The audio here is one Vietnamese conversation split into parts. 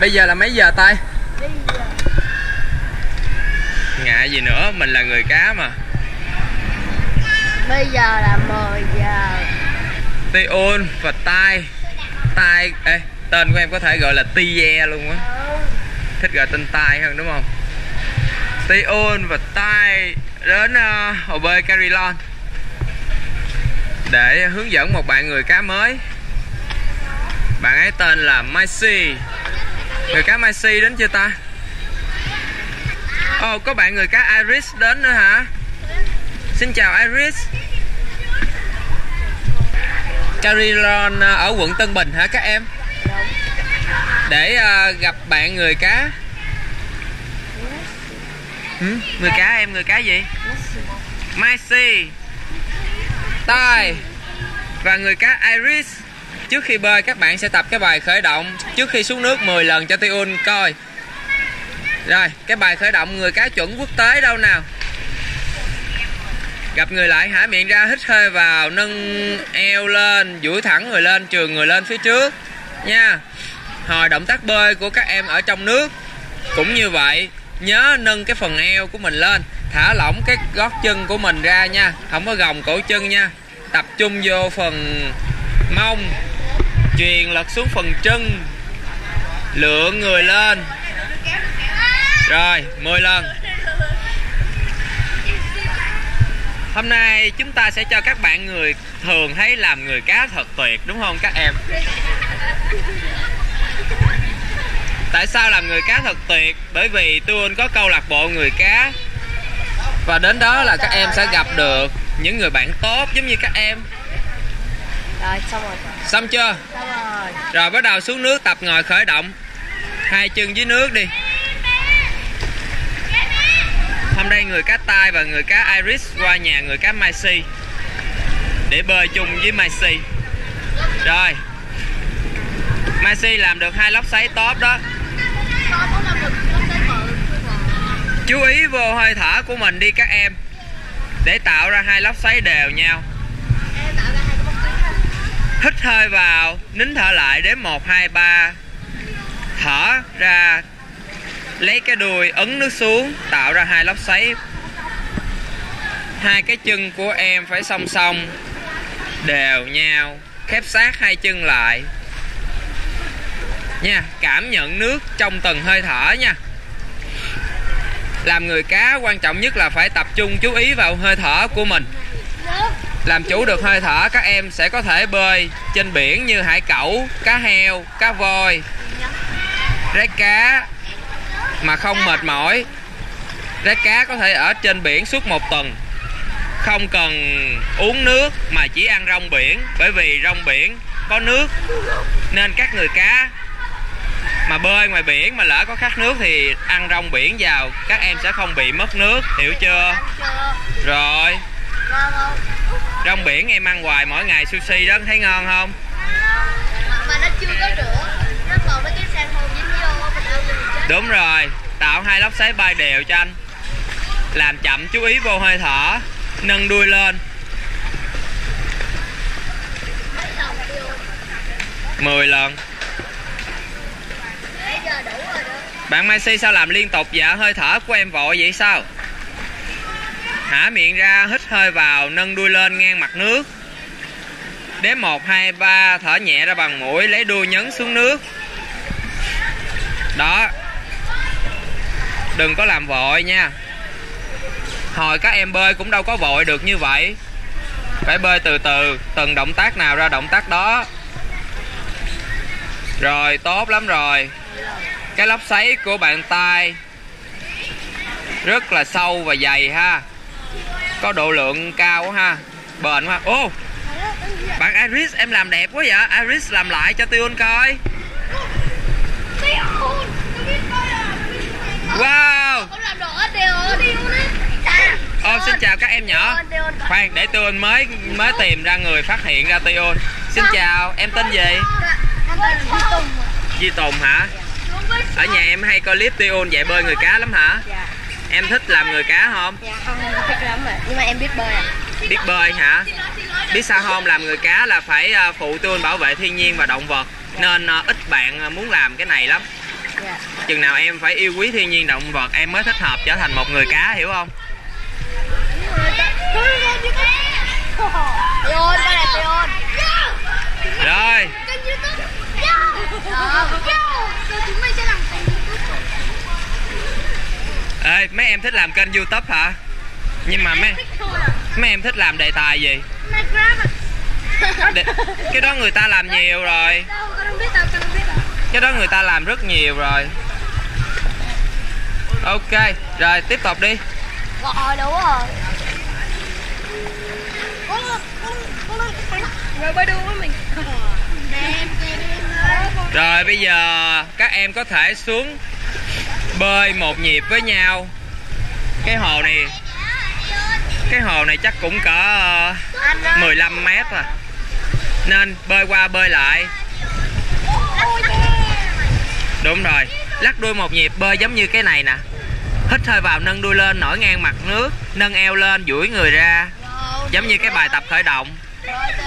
Bây giờ là mấy giờ tay? Ngại gì nữa, mình là người cá mà. Bây giờ là 10 giờ. Tiun và Tai. Tai, ê, tên của em có thể gọi là Tie luôn á. Thích gọi tên Tai hơn đúng không? Tiun và Tai đến uh, hồ bơi Carilon Để hướng dẫn một bạn người cá mới. Bạn ấy tên là Macy Người cá Macy đến chưa ta? Ồ, oh, có bạn người cá Iris đến nữa hả? Xin chào Iris Carillon à, ở quận Tân Bình hả các em? Để uh, gặp bạn người cá ừ? Người cá em người cá gì? Macy Tai Và người cá Iris Trước khi bơi, các bạn sẽ tập cái bài khởi động. Trước khi xuống nước 10 lần cho Tiun coi. Rồi, cái bài khởi động người cá chuẩn quốc tế đâu nào? Gặp người lại hả miệng ra, hít hơi vào, Nâng eo lên, duỗi thẳng người lên Trường người lên phía trước. Nha. Hồi động tác bơi của các em ở trong nước, Cũng như vậy, Nhớ nâng cái phần eo của mình lên. Thả lỏng cái gót chân của mình ra nha. Không có gồng cổ chân nha. Tập trung vô phần mông. Truyền lật xuống phần chân. Lượng người lên. Rồi 10 lần. Hôm nay chúng ta sẽ cho các bạn người thường thấy làm người cá thật tuyệt, đúng không các em? Tại sao làm người cá thật tuyệt? Bởi vì tôi có câu lạc bộ người cá. Và đến đó là các em sẽ gặp được những người bạn tốt giống như các em. Rồi xong rồi. Xong chưa? Xong rồi. Rồi bắt đầu xuống nước tập ngồi khởi động. Hai chân dưới nước đi. Hôm nay người cá tai và người cá Iris qua nhà người cá Macy Để bơi chung với Macy Rồi. Macy làm được hai lóc xoáy top đó. Chú ý vô hơi thở của mình đi các em. Để tạo ra hai lóc xoáy đều nhau Hít hơi vào Nín thở lại đến 1, 2, 3 Thở ra Lấy cái đuôi ấn nước xuống Tạo ra hai lớp xoáy. Hai cái chân của em phải song song Đều nhau Khép sát hai chân lại. Nha Cảm nhận nước trong từng hơi thở nha. Làm người cá quan trọng nhất là phải tập trung chú ý vào hơi thở của mình làm chủ được hơi thở các em sẽ có thể bơi trên biển như hải cẩu, cá heo, cá voi, rái cá mà không mệt mỏi. Rái cá có thể ở trên biển suốt một tuần. Không cần uống nước mà chỉ ăn rong biển bởi vì rong biển có nước. Nên các người cá mà bơi ngoài biển mà lỡ có khát nước thì ăn rong biển vào các em sẽ không bị mất nước hiểu chưa? Rồi rong biển em ăn hoài mỗi ngày sushi đó thấy ngon không? Mà nó chưa có rửa Nó còn mấy cái san hô dính vô Mình ăn liền chết đúng rồi tạo hai lóc xoáy bay đều cho anh. Làm chậm chú ý vô hơi thở nâng đuôi lên. 10 lần. Bạn Messi sao làm liên tục dạ hơi thở của em vội vậy sao thả miệng ra hít hơi vào nâng đuôi lên ngang mặt nước. Đếm 1, 2, 3 thở nhẹ ra bằng mũi lấy đuôi nhấn xuống nước. Đó. Đừng có làm vội nha. Hồi các em bơi cũng đâu có vội được như vậy. Phải bơi từ từ Từng động tác nào ra động tác đó. Rồi tốt lắm rồi. Cái lóc sấy của bạn tay Rất là sâu và dày ha. Có độ lượng cao ha. Bền quá. Ô, Bạn Iris, em làm đẹp quá vậy? Iris làm lại cho Tiun coi. Wow. Ô, xin chào các em nhỏ. Khoan, để Tiun mới mới tìm ra người phát hiện ra Tiun Xin chào, em tên gì? Di Tùng hả? Ở nhà em hay coi clip Tiun dạy bơi người cá lắm hả? Em thích làm người cá không? Dạ không thích lắm rồi Nhưng mà em biết bơi à Biết bơi hả? Biết sao không? Làm người cá là phải ờ, phụ Tiun bảo vệ thiên nhiên và động vật. Nên ờ, ít bạn ờ, muốn làm cái này lắm. Dạ. chừng nào em phải yêu quý thiên nhiên động vật em mới thích hợp trở thành một người cá hiểu không Pion, đây là Pion. rồi Kênh YouTube. Đó. Rồi chúng mình sẽ làm kênh YouTube. Ê mấy em thích làm kênh youtube hả? Nhưng mà mấy mấy em thích làm đề tài gì? Để, cái đó người ta làm nhiều rồi. cái đó người ta làm rất nhiều rồi. Ok rồi tiếp tục đi. Rồi. Cái Rồi rồi bây giờ các em có thể xuống bơi một nhịp với nhau. Cái hồ này, cái hồ này chắc cũng cỡ ờ, 15 mét à. Nên bơi qua bơi lại. Đúng rồi, lắc đuôi một nhịp bơi giống như cái này nè. Hít hơi vào, nâng đuôi lên, nổi ngang mặt nước, nâng eo lên, duỗi người ra. Giống như cái bài tập khởi động.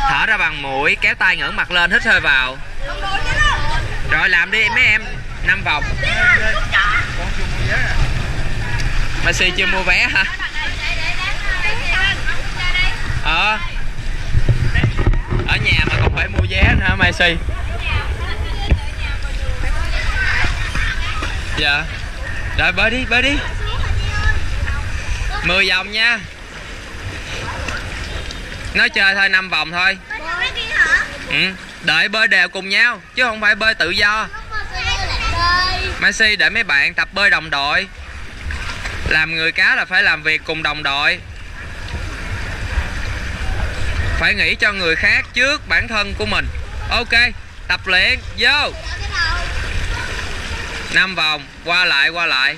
Thở ra bằng mũi, kéo tay ngẩng mặt lên, hít hơi vào. Rồi làm đi, mấy em năm vòng. Messi chưa mua vé hả? Ờ. Ở nhà mà còn phải mua vé nữa hả Messi dạ. Rồi bơi đi bơi đi. 10 vòng nha. Nói chơi thôi 5 vòng thôi. Ừ. đợi bơi đều cùng nhau chứ không phải bơi tự do Messi để mấy bạn tập bơi đồng đội. Làm người cá là phải làm việc cùng đồng đội. Phải nghĩ cho người khác trước bản thân của mình. Ok, tập luyện, vô. Năm vòng, qua lại qua lại.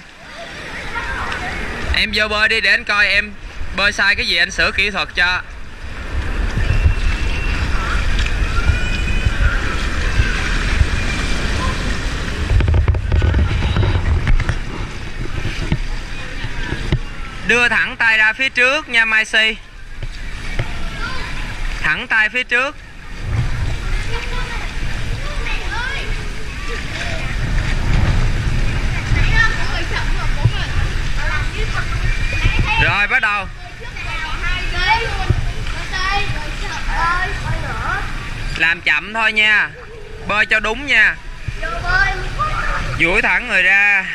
Em vô bơi đi để anh coi em bơi sai cái gì, anh sửa kỹ thuật cho. Đưa thẳng tay ra phía trước nha Mai Si. Thẳng tay phía trước. Rồi bắt đầu. Làm chậm thôi nha. Bơi cho đúng nha. Duỗi thẳng người ra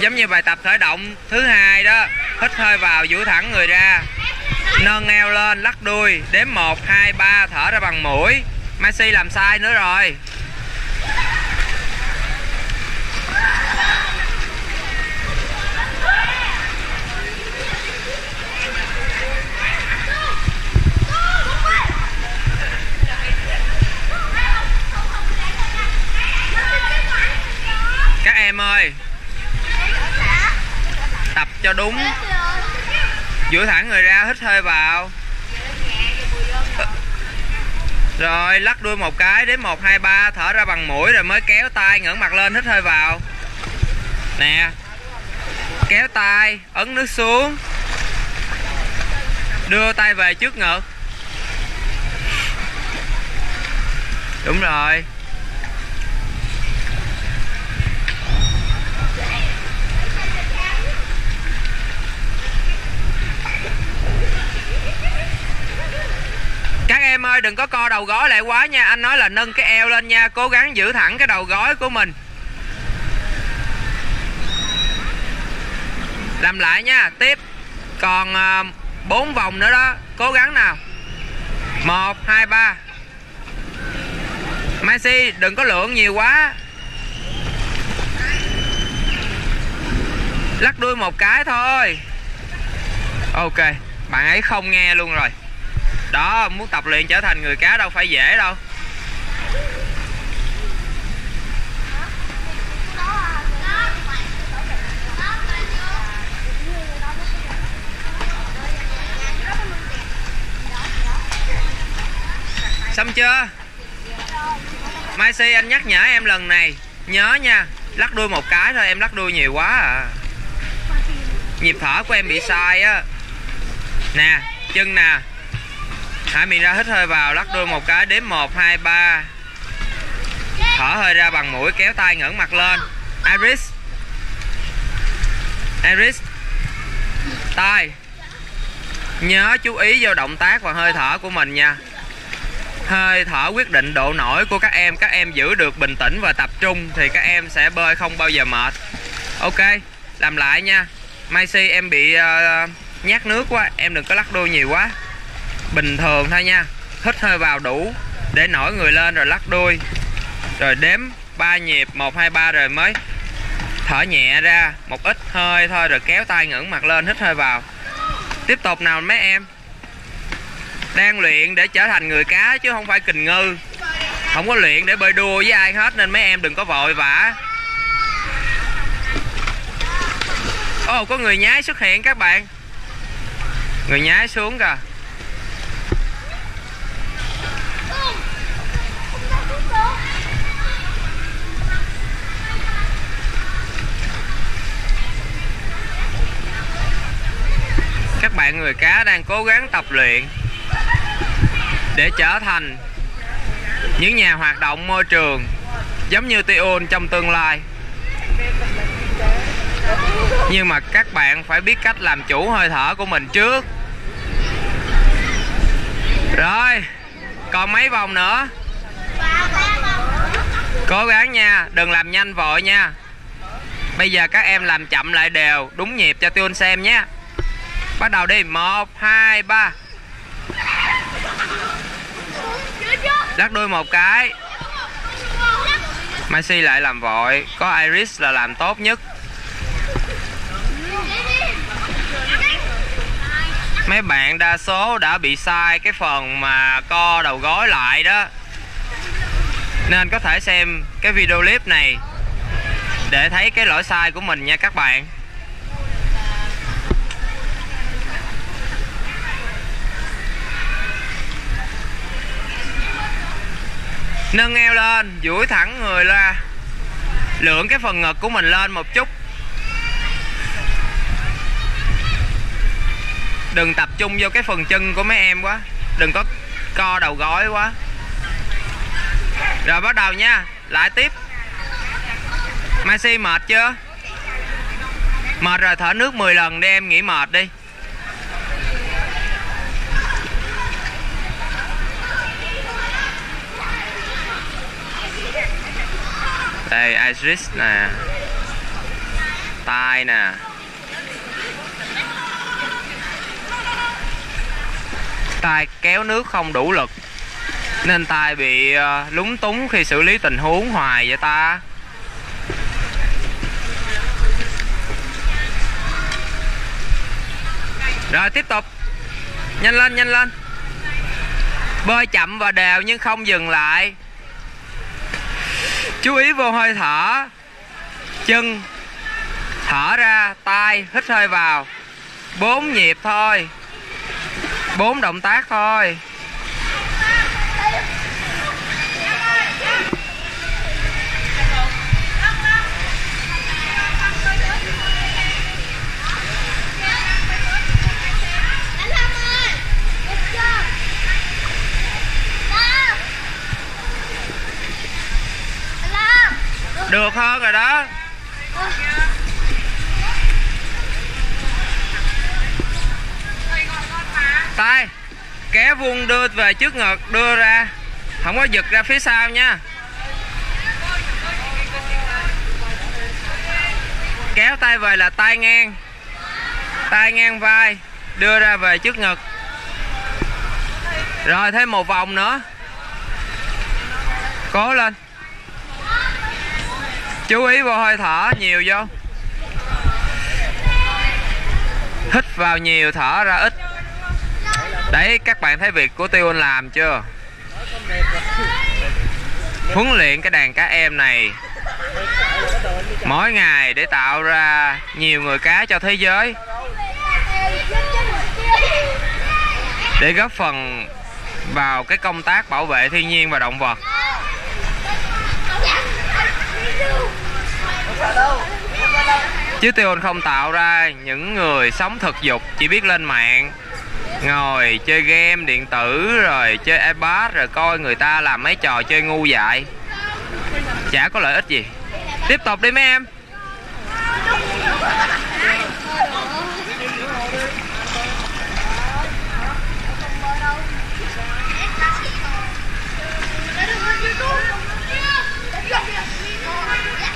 giống như bài tập khởi động thứ hai đó, hít hơi vào duỗi thẳng người ra. Nâng eo lên, lắc đuôi, đếm một, hai, ba, thở ra bằng mũi. Messi làm sai nữa rồi. Các em ơi tập cho đúng. Duỗi thẳng người ra, hít hơi vào. Rồi, lắc đuôi một cái đến một, hai, ba, thở ra bằng mũi rồi mới kéo tay, ngẩng mặt lên, hít hơi vào. Nè, kéo tay, ấn nước xuống. Đưa tay về trước ngực. Đúng rồi. Các em ơi, đừng có co đầu gối lại quá nha. Anh nói là nâng cái eo lên nha. Cố gắng giữ thẳng cái đầu gối của mình. Làm lại nha. Tiếp. Còn bốn bốn vòng nữa đó. Cố gắng nào. Một, hai, ba. Messi đừng có lượng nhiều quá. Lắc đuôi một cái thôi. Ok. Bạn ấy không nghe luôn rồi đó, muốn tập luyện trở thành người cá đâu phải dễ đâu. Xong chưa? Mai si, anh nhắc nhở em lần này. Nhớ nha, lắc đuôi một cái thôi, em lắc đuôi nhiều quá à. Nhịp thở của em bị sai á. Nè, chân nè. Thả miệng ra hít hơi vào lắc đuôi một cái đếm 1 2 3 Thở hơi ra bằng mũi kéo tay ngẩng mặt lên. Iris. Iris. Tay. Nhớ chú ý vào động tác và hơi thở của mình nha. Hơi thở quyết định độ nổi của các em. Các em giữ được bình tĩnh và tập trung Thì các em sẽ bơi không bao giờ mệt. Ok, làm lại nha. Macy em bị uh, nhát nước quá Em đừng có lắc đuôi nhiều quá. Bình thường thôi nha. Hít hơi vào đủ Để nổi người lên rồi lắc đuôi. Rồi đếm 3 nhịp 1, 2, 3 rồi mới thở nhẹ ra. Một ít hơi thôi rồi kéo tay ngẩng mặt lên hít hơi vào. Tiếp tục nào mấy em? Đang luyện để trở thành người cá chứ không phải kình ngư. Không có luyện để bơi đua với ai hết nên mấy em đừng có vội vã. Ồ oh, có người nhái xuất hiện các bạn. Người nhái xuống kìa. Các bạn người cá đang cố gắng tập luyện để trở thành những nhà hoạt động môi trường giống như Tion trong tương lai. Nhưng mà các bạn phải biết cách làm chủ hơi thở của mình trước. Rồi, còn mấy vòng nữa? Cố gắng nha, đừng làm nhanh vội nha. Bây giờ các em làm chậm lại đều, đúng nhịp cho tuyên xem nhé. Bắt đầu đi, một, hai, ba. Lắc đuôi một cái. Messi lại làm vội, có Iris là làm tốt nhất. Mấy bạn đa số đã bị sai cái phần mà co đầu gối lại đó nên có thể xem cái video clip này để thấy cái lỗi sai của mình nha các bạn. Nâng eo lên, duỗi thẳng người ra. Lượng cái phần ngực của mình lên một chút. Đừng tập trung vô cái phần chân của mấy em quá. Đừng có co đầu gối quá rồi bắt đầu nha, lại tiếp. Messi mệt chưa? Mệt rồi, thở nước 10 lần đi, em nghỉ mệt đi. Đây, Iris nè. Tai nè. Tai kéo nước không đủ lực nên tay bị ờ, lúng túng khi xử lý tình huống hoài vậy ta? Rồi, tiếp tục. Nhanh lên nhanh lên. Bơi chậm và đều nhưng không dừng lại. Chú ý vô hơi thở. Chân, thở ra, tay, hít hơi vào. Bốn nhịp thôi. Bốn động tác thôi. Được hơn rồi đó. Tay kéo vuông đưa về trước ngực, đưa ra. Không có giật ra phía sau nha. Kéo tay về là tay ngang. Tay ngang vai, đưa ra về trước ngực. Rồi thêm một vòng nữa. Cố lên chú ý vô hơi thở nhiều vô. Hít vào nhiều, thở ra ít. Đấy, các bạn thấy việc của tiêu anh làm chưa? Huấn luyện cái đàn cá em này mỗi ngày để tạo ra nhiều người cá cho thế giới. Để góp phần vào cái công tác bảo vệ thiên nhiên và động vật. Chứ tiêu không tạo ra những người sống thực dục, chỉ biết lên mạng, ngồi chơi game, điện tử, rồi chơi ipad, rồi coi người ta làm mấy trò chơi ngu dại. Chả có lợi ích gì. Tiếp tục đi mấy em.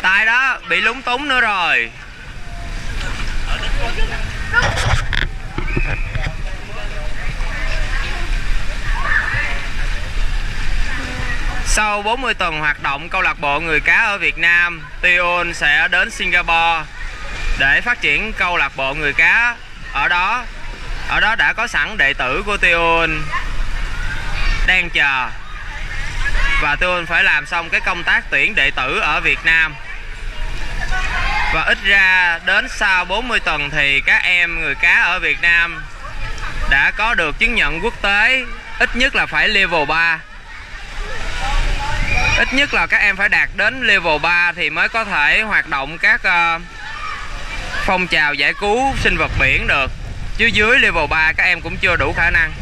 Tay đó, bị lúng túng nữa rồi. Sau 40 tuần hoạt động câu lạc bộ người cá ở Việt Nam, Tion sẽ đến Singapore để phát triển câu lạc bộ người cá ở đó. Ở đó đã có sẵn đệ tử của Tion đang chờ và Tion phải làm xong cái công tác tuyển đệ tử ở Việt Nam. Và ít ra đến sau 40 tuần thì các em người cá ở Việt Nam đã có được chứng nhận quốc tế ít nhất là phải level 3 ít nhất là các em phải đạt đến level 3 thì mới có thể hoạt động các uh, phong trào giải cứu sinh vật biển được. Chứ dưới level 3 các em cũng chưa đủ khả năng.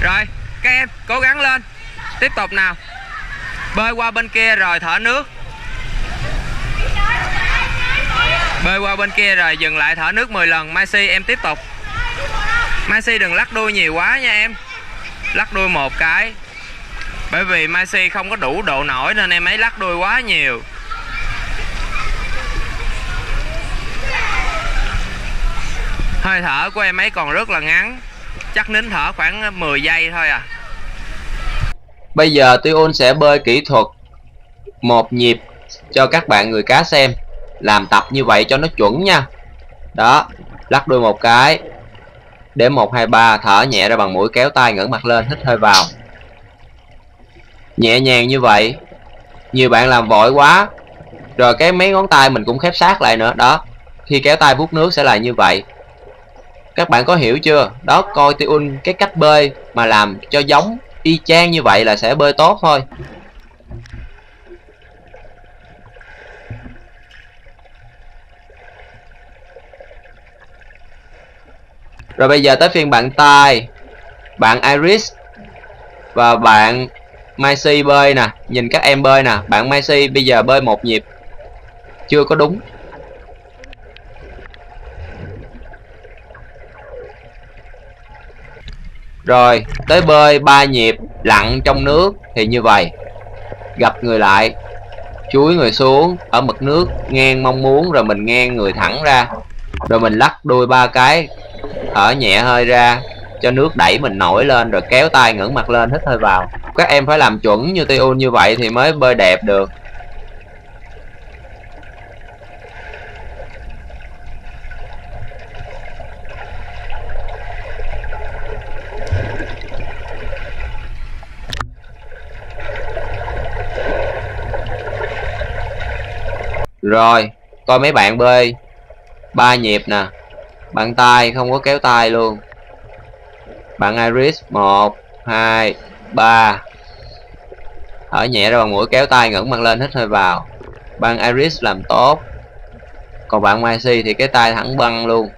Rồi các em cố gắng lên. Tiếp tục nào. Bơi qua bên kia rồi thở nước. Bơi qua bên kia rồi, dừng lại thở nước 10 lần. Messi em tiếp tục. Messi đừng lắc đuôi nhiều quá nha em. Lắc đuôi một cái. Bởi vì Messi không có đủ độ nổi nên em ấy lắc đuôi quá nhiều. Hơi thở của em ấy còn rất là ngắn. Chắc nín thở khoảng 10 giây thôi à. Bây giờ Tuyôn sẽ bơi kỹ thuật một nhịp cho các bạn người cá xem làm tập như vậy cho nó chuẩn nha. Đó, lắc đuôi một cái. Đếm một, hai, ba, thở nhẹ ra bằng mũi, kéo tay, ngẩng mặt lên, hít hơi vào. Nhẹ nhàng như vậy. Nhiều bạn làm vội quá. Rồi cái mấy ngón tay mình cũng khép sát lại nữa. Đó, khi kéo tay vuốt nước sẽ là như vậy. Các bạn có hiểu chưa? Đó coi tiun cái cách bơi mà làm cho giống y chang như vậy là sẽ bơi tốt thôi. Rồi bây giờ tới phiên bạn tai, bạn iris và bạn Macy bơi nè. Nhìn các em bơi nè. Bạn Macy, bây giờ bơi một nhịp. Chưa có đúng. Rồi, tới bơi ba nhịp, lặn trong nước, Thì như vậy. Gặp người lại Chuối người xuống, Ở mực nước, ngang mong muốn, Rồi mình ngang người thẳng ra. Rồi mình lắc đuôi ba cái Thở nhẹ hơi ra, cho nước đẩy mình nổi lên rồi kéo tay ngẩng mặt lên, hít hơi vào. Các em phải làm chuẩn như tiêu như vậy thì mới bơi đẹp được. Rồi, coi mấy bạn bơi. Ba nhịp nè bàn tay, không có kéo tay luôn. Bạn Iris 1 2 3 thở nhẹ ra bằng mũi, kéo tay ngẩng mặt lên, hít hơi vào. Bạn Iris làm tốt. Còn bạn Macy thì cái tay thẳng băng luôn.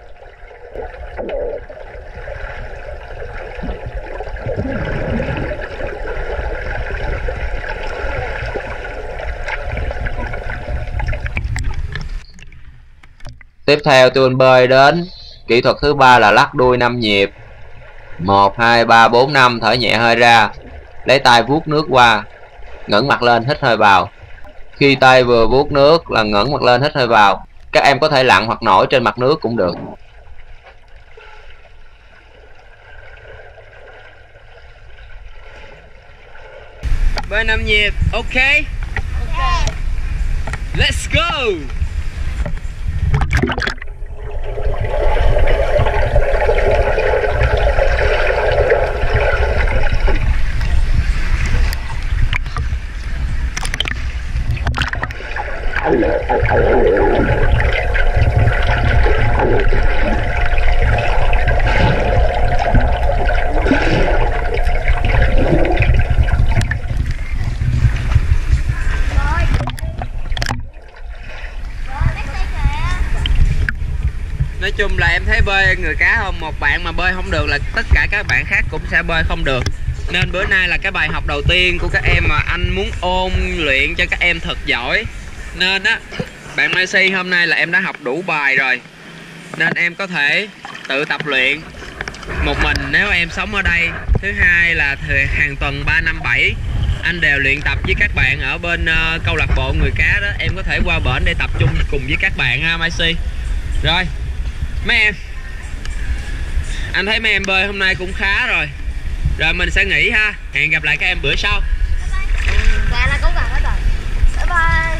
Tiếp theo tôi bơi đến kỹ thuật thứ ba là lắc đuôi 5 nhịp. 1, 2, 3, 4, 5 Thở nhẹ hơi ra. Lấy tay vuốt nước qua. Ngẩng mặt lên hít hơi vào. Khi tay vừa vuốt nước là ngẩng mặt lên hít hơi vào. Các em có thể lặn hoặc nổi trên mặt nước cũng được. Bơi năm nhịp, ok? Ok. Let's go nói chung là em thấy bơi người cá không một bạn mà bơi không được là tất cả các bạn khác cũng sẽ bơi không được. Nên bữa nay là cái bài học đầu tiên của các em mà anh muốn ôn luyện cho các em thật giỏi nên á bạn Messi hôm nay là em đã học đủ bài rồi. Nên em có thể tự tập luyện một mình nếu em sống ở đây. Thứ hai là thời hàng tuần 3 năm 7 anh đều luyện tập với các bạn ở bên uh, câu lạc bộ người cá đó. Em có thể qua bển để tập trung cùng với các bạn ha Messi rồi mấy em? Anh thấy mấy em bơi hôm nay cũng khá rồi. Rồi mình sẽ nghỉ ha. Hẹn gặp lại các em bữa sau. Dạ, bye bye. cố gắng hết rồi. Bye bye.